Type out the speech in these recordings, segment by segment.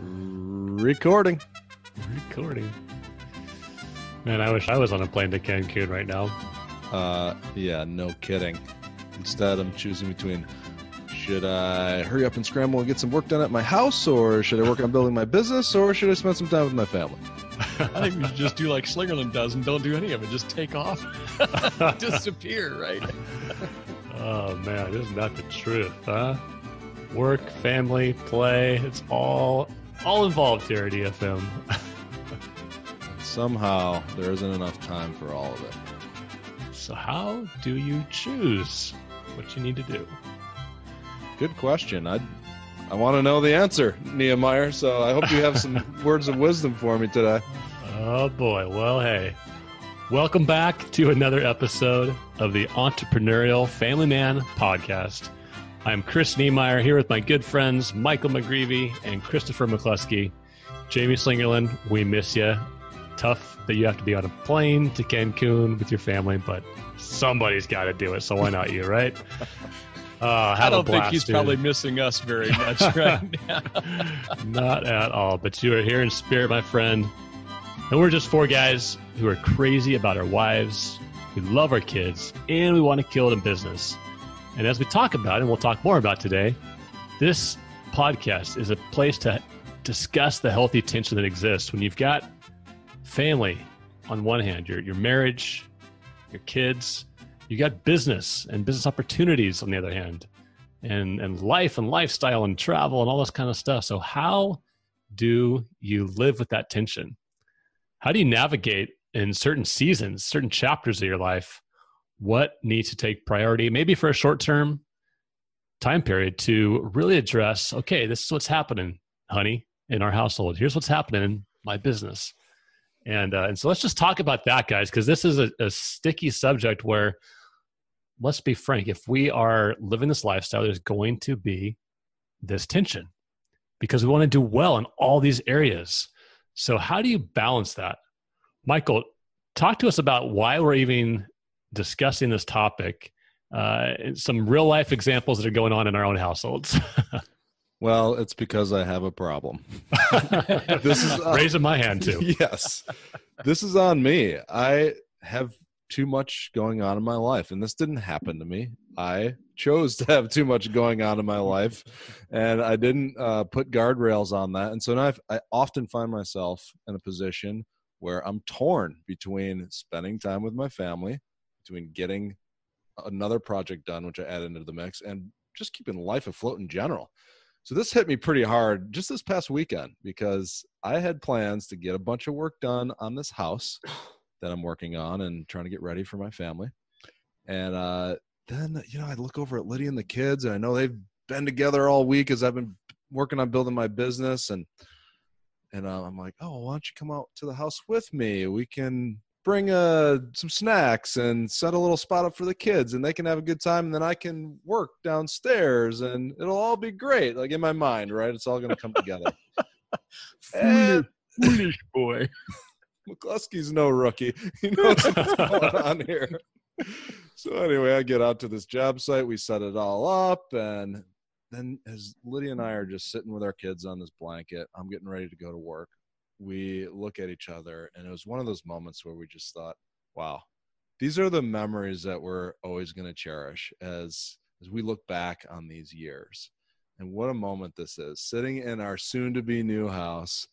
Recording. Recording. Man, I wish I was on a plane to Cancun right now. Uh, yeah, no kidding. Instead, I'm choosing between should I hurry up and scramble and get some work done at my house, or should I work on building my business, or should I spend some time with my family? I think we should just do like Slingerland does and don't do any of it. Just take off, disappear, right? Oh man, isn't that the truth, huh? Work, family, play, it's all all involved here at EFM. Somehow, there isn't enough time for all of it. So how do you choose what you need to do? Good question. I I want to know the answer, Niemeyer. So I hope you have some words of wisdom for me today. Oh boy. Well, hey. Welcome back to another episode of the Entrepreneurial Family Man podcast. I'm Chris Niemeyer here with my good friends Michael McGreevy and Christopher McCluskey. Jamie Slingerland, we miss you. Tough that you have to be on a plane to Cancun with your family, but somebody's got to do it. So why not you, right? Uh, I don't think he's dude. probably missing us very much right now. Not at all. But you are here in spirit, my friend. And we're just four guys who are crazy about our wives, we love our kids, and we want to kill it in business. And as we talk about, and we'll talk more about today, this podcast is a place to discuss the healthy tension that exists when you've got family on one hand, your, your marriage, your kids, you got business and business opportunities on the other hand, and, and life and lifestyle and travel and all this kind of stuff. So, how do you live with that tension? how do you navigate in certain seasons, certain chapters of your life, what needs to take priority, maybe for a short term time period to really address, okay, this is what's happening, honey, in our household. Here's what's happening in my business. And, uh, and so let's just talk about that, guys, because this is a, a sticky subject where, let's be frank, if we are living this lifestyle, there's going to be this tension because we want to do well in all these areas. So, how do you balance that? Michael, talk to us about why we're even discussing this topic, uh, some real life examples that are going on in our own households. well, it's because I have a problem. this is uh, raising my hand too. Yes, this is on me. I have too much going on in my life, and this didn't happen to me. I chose to have too much going on in my life, and I didn't uh, put guardrails on that. And so now I've, I often find myself in a position where I'm torn between spending time with my family, between getting another project done, which I add into the mix, and just keeping life afloat in general. So this hit me pretty hard just this past weekend because I had plans to get a bunch of work done on this house that I'm working on and trying to get ready for my family. And uh, then you know I look over at Lydia and the kids, and I know they've been together all week as I've been working on building my business, and and uh, I'm like, oh, why don't you come out to the house with me? We can bring uh, some snacks and set a little spot up for the kids, and they can have a good time, and then I can work downstairs, and it'll all be great. Like in my mind, right? It's all going to come together. foolish, foolish boy. McCluskey's no rookie. He knows what's going on here so anyway, I get out to this job site. We set it all up, and then as Lydia and I are just sitting with our kids on this blanket, I'm getting ready to go to work. We look at each other, and it was one of those moments where we just thought, "Wow, these are the memories that we're always going to cherish as as we look back on these years." And what a moment this is, sitting in our soon-to-be new house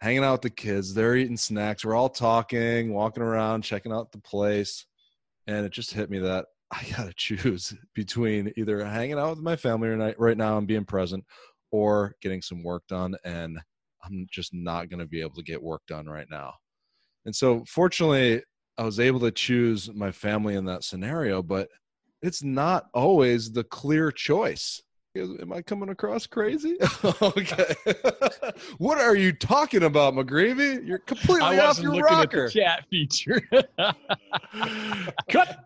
hanging out with the kids. They're eating snacks. We're all talking, walking around, checking out the place and it just hit me that I gotta choose between either hanging out with my family right now and being present, or getting some work done, and I'm just not gonna be able to get work done right now. And so, fortunately, I was able to choose my family in that scenario, but it's not always the clear choice. Am I coming across crazy? okay. what are you talking about, McGreevy? You're completely off your looking rocker. At the chat feature. Cut.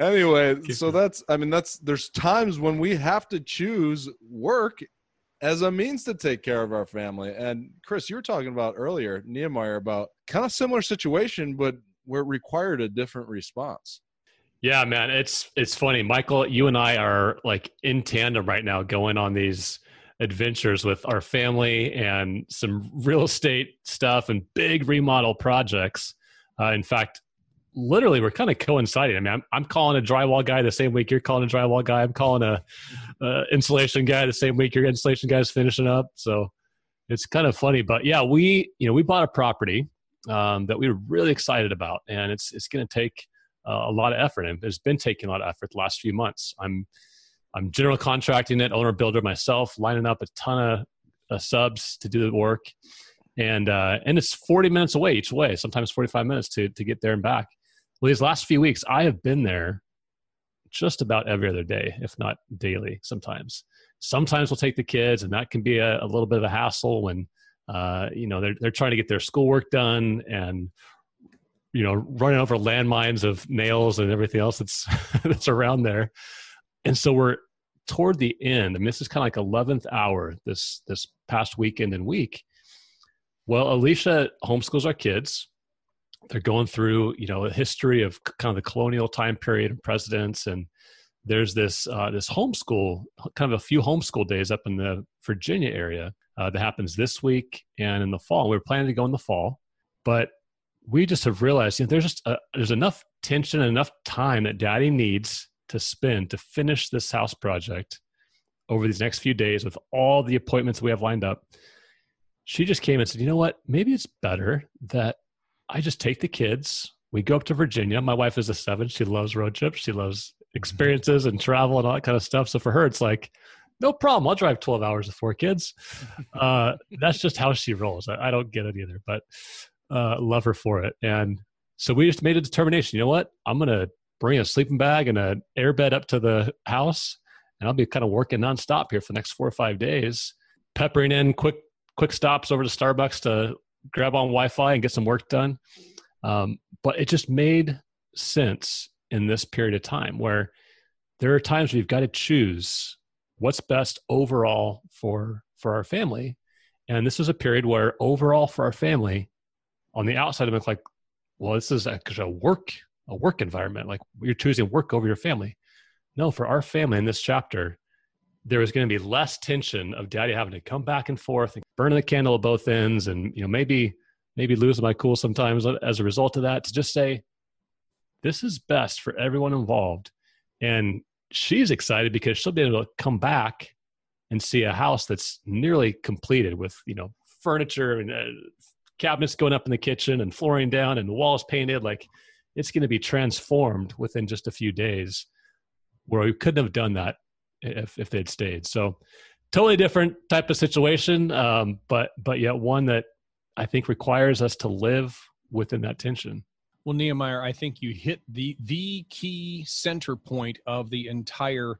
anyway, so that's I mean that's there's times when we have to choose work as a means to take care of our family. And Chris, you were talking about earlier, Niemeyer, about kind of similar situation, but where it required a different response. Yeah, man, it's it's funny. Michael, you and I are like in tandem right now going on these adventures with our family and some real estate stuff and big remodel projects. Uh, in fact, literally, we're kind of coinciding. I mean, I'm, I'm, calling a drywall guy the same week you're calling a drywall guy. I'm calling a, a insulation guy the same week your insulation guy's finishing up. So it's kind of funny, but yeah, we you know we bought a property um, that we were really excited about, and it's it's going to take uh, a lot of effort, and it's been taking a lot of effort the last few months. I'm I'm general contracting it, owner builder myself, lining up a ton of uh, subs to do the work, and uh, and it's 40 minutes away each way, sometimes 45 minutes to to get there and back. Well, these last few weeks, I have been there just about every other day, if not daily. Sometimes, sometimes we'll take the kids, and that can be a, a little bit of a hassle when uh, you know they're they're trying to get their schoolwork done and you know running over landmines of nails and everything else that's that's around there. And so we're toward the end mean, this is kind of like 11th hour this this past weekend and week. Well alicia homeschools our kids they're going through you know a history of kind of the colonial time period and presidents and there's this uh, this homeschool kind of a few homeschool days up in the virginia area uh, that happens this week and in the fall. We are planning to go in the fall but we just have realized you know there's just a, there's enough tension and enough time that daddy needs to spend to finish this house project over these next few days with all the appointments we have lined up. She just came and said you know what? Maybe it's better that i just take the kids. We go up to virginia. My wife is a seven. She loves road trips. She loves experiences and travel and all that kind of stuff. So for her it's like no problem. I'll drive 12 hours with four kids. Uh, that's just how she rolls. I, I don't get it either but uh, love her for it. And so we just made a determination. You know what? I'm going to bring a sleeping bag and an air bed up to the house, and I'll be kind of working nonstop here for the next four or five days, peppering in quick quick stops over to Starbucks to grab on Wi-Fi and get some work done. Um, but it just made sense in this period of time where there are times you've got to choose what's best overall for for our family and this is a period where overall for our family on the outside it looks like well this is a work a work environment like you're choosing work over your family no for our family in this chapter there is going to be less tension of daddy having to come back and forth and burning the candle at both ends and you know maybe maybe losing my cool sometimes as a result of that to just say this is best for everyone involved. And she's excited because she'll be able to come back and see a house that's nearly completed with you know furniture and uh, cabinets going up in the kitchen and flooring down and the walls painted. Like it's going to be transformed within just a few days where we couldn't have done that if, if they'd stayed so totally different type of situation um, but but yet one that i think requires us to live within that tension well Niemeyer i think you hit the the key center point of the entire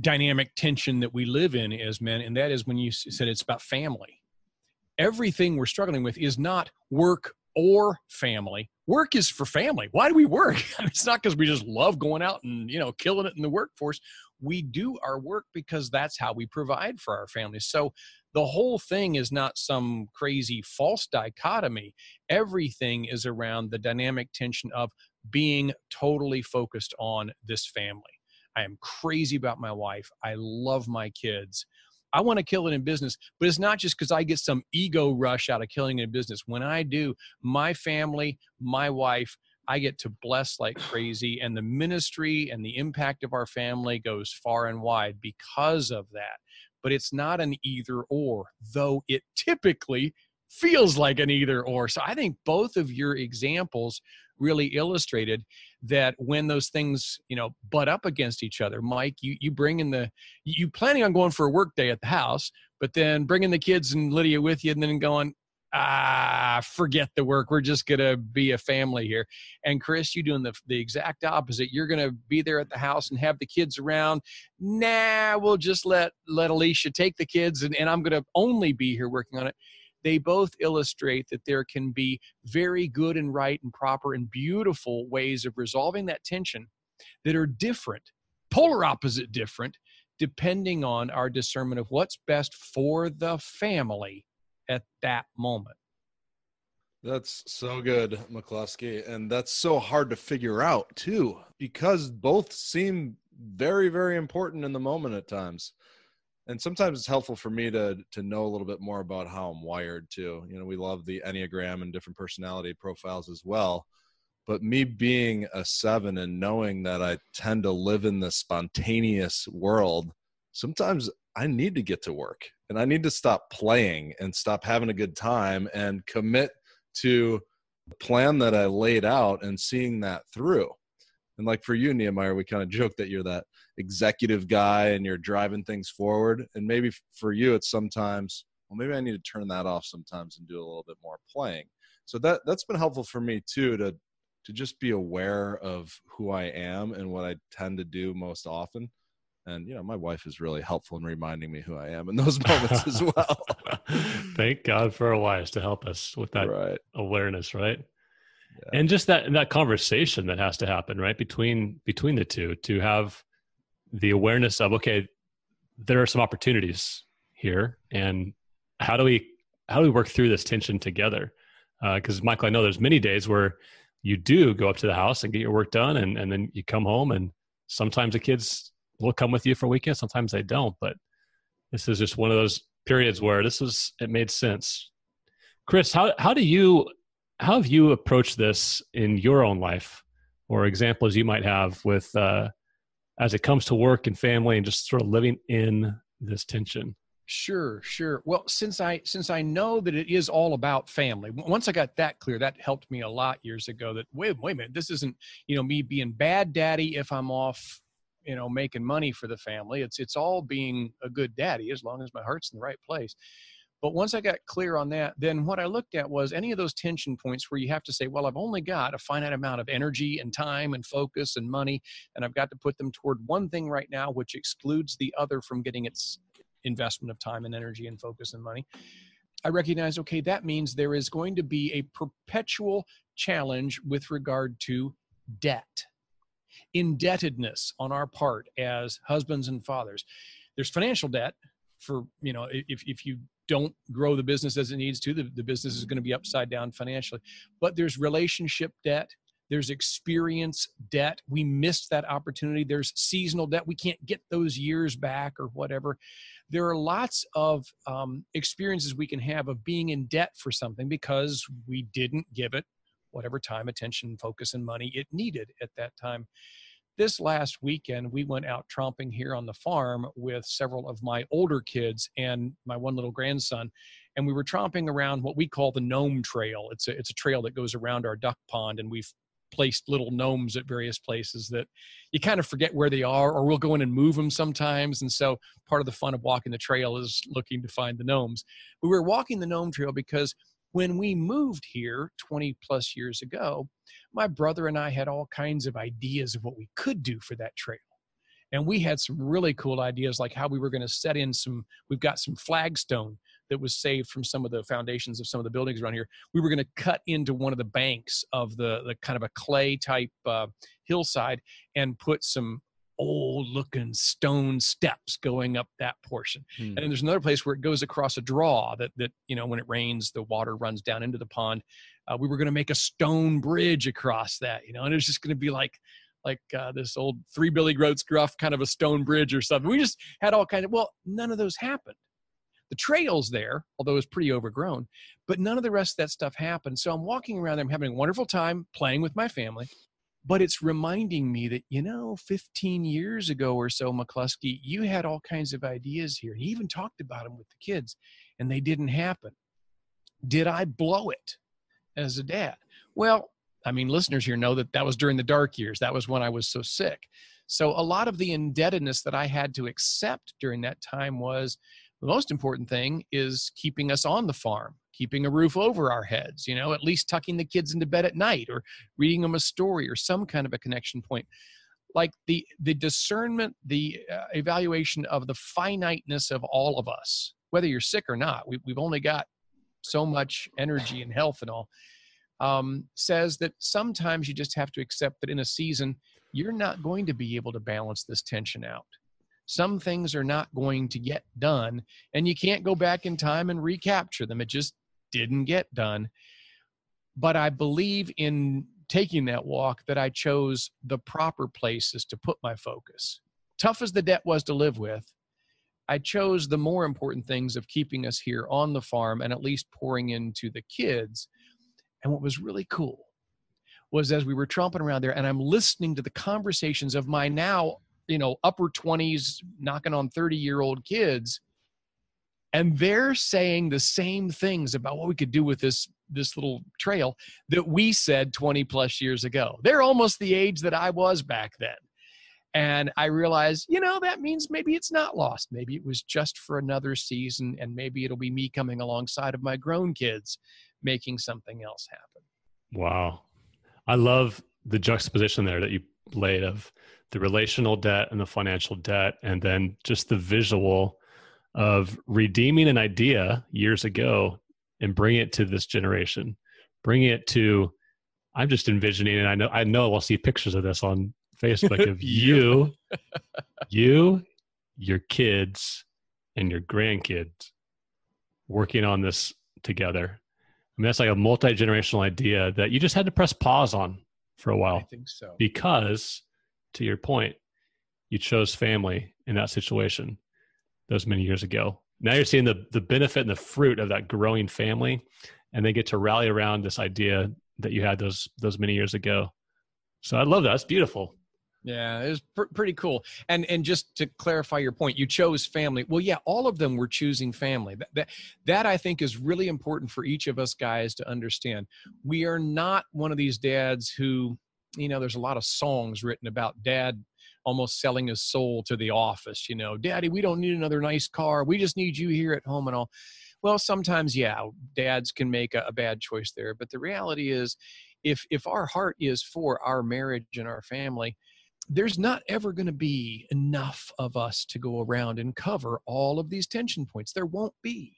dynamic tension that we live in as men and that is when you said it's about family everything we're struggling with is not work or family. Work is for family. Why do we work? it's not because we just love going out and you know killing it in the workforce. We do our work because that's how we provide for our families. So the whole thing is not some crazy false dichotomy. Everything is around the dynamic tension of being totally focused on this family. I am crazy about my wife. I love my kids. I want to kill it in business, but it's not just because I get some ego rush out of killing it in business. When I do, my family, my wife, I get to bless like crazy, and the ministry and the impact of our family goes far and wide because of that. But it's not an either or, though it typically feels like an either or. So I think both of your examples really illustrated that when those things you know butt up against each other mike you you bring in the you planning on going for a work day at the house but then bringing the kids and lydia with you and then going ah forget the work. We're just gonna be a family here. And chris you're doing the, the exact opposite. You're gonna be there at the house and have the kids around. Nah we'll just let let alicia take the kids and, and i'm gonna only be here working on it. They both illustrate that there can be very good and right and proper and beautiful ways of resolving that tension that are different, polar opposite different, depending on our discernment of what's best for the family at that moment. That's so good, McCluskey. And that's so hard to figure out, too, because both seem very, very important in the moment at times. And sometimes it's helpful for me to to know a little bit more about how I'm wired too. You know, we love the Enneagram and different personality profiles as well. But me being a seven and knowing that I tend to live in the spontaneous world, sometimes I need to get to work and I need to stop playing and stop having a good time and commit to the plan that I laid out and seeing that through. And like for you, Niemeyer, we kind of joke that you're that executive guy and you're driving things forward. And maybe for you, it's sometimes, well, maybe I need to turn that off sometimes and do a little bit more playing. So that that's been helpful for me too to to just be aware of who I am and what I tend to do most often. And you know, my wife is really helpful in reminding me who I am in those moments as well. Thank God for our wives to help us with that right. awareness, right? Yeah. And just that that conversation that has to happen, right, between between the two to have the awareness of okay, there are some opportunities here, and how do we how do we work through this tension together? Because uh, Michael, I know there's many days where you do go up to the house and get your work done, and and then you come home, and sometimes the kids will come with you for a weekend, sometimes they don't, but this is just one of those periods where this was it made sense. Chris, how how do you how have you approached this in your own life, or examples you might have with uh, as it comes to work and family and just sort of living in this tension? Sure, sure. Well, since I since I know that it is all about family, once I got that clear, that helped me a lot years ago. That wait, wait a minute, this isn't you know me being bad daddy if I'm off, you know, making money for the family. It's it's all being a good daddy as long as my heart's in the right place. But once I got clear on that, then what I looked at was any of those tension points where you have to say, well, I've only got a finite amount of energy and time and focus and money, and I've got to put them toward one thing right now, which excludes the other from getting its investment of time and energy and focus and money. I recognize, okay, that means there is going to be a perpetual challenge with regard to debt, indebtedness on our part as husbands and fathers. There's financial debt for, you know, if, if you don't grow the business as it needs to, the, the business is going to be upside down financially. But there's relationship debt, there's experience debt. We missed that opportunity. There's seasonal debt. We can't get those years back or whatever there are lots of um, experiences we can have of being in debt for something because we didn't give it whatever time, attention, focus, and money it needed at that time. This last weekend, we went out tromping here on the farm with several of my older kids and my one little grandson, and we were tromping around what we call the Gnome Trail. It's a it's a trail that goes around our duck pond, and we've placed little gnomes at various places that you kind of forget where they are, or we'll go in and move them sometimes. And so part of the fun of walking the trail is looking to find the gnomes. We were walking the gnome trail because when we moved here 20 plus years ago, my brother and I had all kinds of ideas of what we could do for that trail. And we had some really cool ideas like how we were going to set in some, we've got some flagstone that was saved from some of the foundations of some of the buildings around here. We were going to cut into one of the banks of the, the kind of a clay type uh, hillside and put some old looking stone steps going up that portion. Hmm. And then there's another place where it goes across a draw that, that, you know, when it rains, the water runs down into the pond. Uh, we were going to make a stone bridge across that, you know, and it was just going to be like, like uh, this old three Billy Groats gruff kind of a stone bridge or something. We just had all kinds of, well, none of those happened. The trail's there, although it's pretty overgrown, but none of the rest of that stuff happened. So I'm walking around there, I'm having a wonderful time playing with my family, but it's reminding me that, you know, 15 years ago or so, McCluskey, you had all kinds of ideas here. He even talked about them with the kids, and they didn't happen. Did I blow it as a dad? Well, I mean, listeners here know that that was during the dark years. That was when I was so sick. So a lot of the indebtedness that I had to accept during that time was the most important thing is keeping us on the farm keeping a roof over our heads you know at least tucking the kids into bed at night or reading them a story or some kind of a connection point. Like the the discernment the uh, evaluation of the finiteness of all of us whether you're sick or not we, we've only got so much energy and health and all um, says that sometimes you just have to accept that in a season you're not going to be able to balance this tension out. Some things are not going to get done and you can't go back in time and recapture them. It just didn't get done but I believe in taking that walk that I chose the proper places to put my focus. Tough as the debt was to live with, I chose the more important things of keeping us here on the farm and at least pouring into the kids. And what was really cool was as we were tromping around there and I'm listening to the conversations of my now, you know, upper 20s, knocking on 30 year old kids. And they're saying the same things about what we could do with this this little trail that we said 20 plus years ago. They're almost the age that I was back then. And I realized, you know, that means maybe it's not lost. Maybe it was just for another season, and maybe it'll be me coming alongside of my grown kids making something else happen. Wow. I love the juxtaposition there that you laid of the relational debt and the financial debt, and then just the visual of redeeming an idea years ago and bring it to this generation. Bring it to I'm just envisioning, and I know I know I'll see pictures of this on Facebook of you, you, your kids, and your grandkids working on this together. I mean, that's like a multi generational idea that you just had to press pause on for a while. I think so. Because, to your point, you chose family in that situation those many years ago. Now you're seeing the, the benefit and the fruit of that growing family, and they get to rally around this idea that you had those those many years ago. So I love that. It's beautiful. Yeah, it was pr- pretty cool. And and just to clarify your point, you chose family. Well, yeah, all of them were choosing family. That, that that I think is really important for each of us guys to understand. We are not one of these dads who, you know, there's a lot of songs written about dad almost selling his soul to the office, you know, daddy, we don't need another nice car. We just need you here at home and all. Well, sometimes yeah, dads can make a, a bad choice there, but the reality is if if our heart is for our marriage and our family, there's not ever going to be enough of us to go around and cover all of these tension points. There won't be.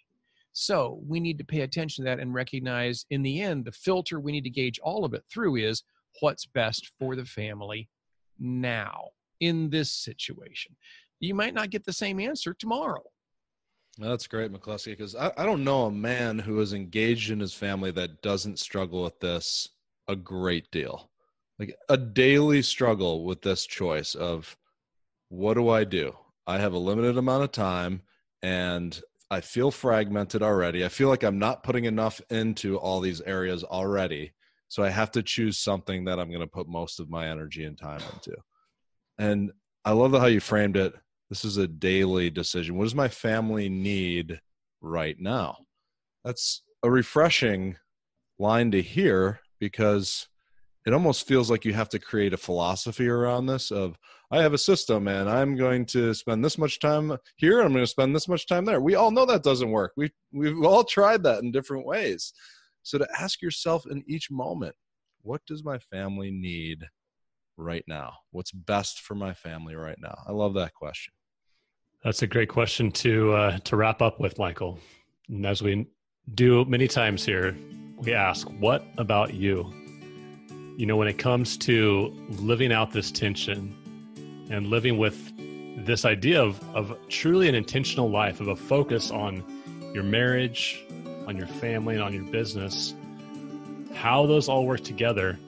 So we need to pay attention to that and recognize in the end, the filter we need to gauge all of it through is what's best for the family now in this situation. You might not get the same answer tomorrow. That's great, McCluskey, because I, I don't know a man who is engaged in his family that doesn't struggle with this a great deal like a daily struggle with this choice of what do I do? I have a limited amount of time and I feel fragmented already. I feel like I'm not putting enough into all these areas already. So I have to choose something that I'm going to put most of my energy and time into. And I love how you framed it. This is a daily decision. What does my family need right now? That's a refreshing line to hear because it almost feels like you have to create a philosophy around this of i have a system and i'm going to spend this much time here i'm going to spend this much time there we all know that doesn't work we we've all tried that in different ways so to ask yourself in each moment what does my family need right now? What's best for my family right now? I love that question. That's a great question to uh, to wrap up with michael. And as we do many times here we ask what about you? You know, when it comes to living out this tension and living with this idea of, of truly an intentional life, of a focus on your marriage, on your family, and on your business, how those all work together,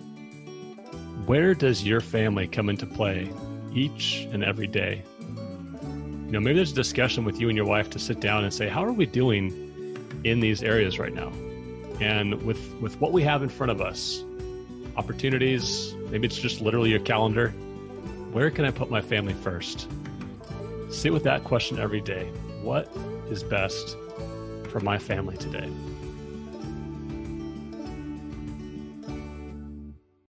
where does your family come into play each and every day? You know, maybe there's a discussion with you and your wife to sit down and say, how are we doing in these areas right now? And with, with what we have in front of us, opportunities. Maybe it's just literally your calendar. Where can I put my family first? Sit with that question every day. What is best for my family today?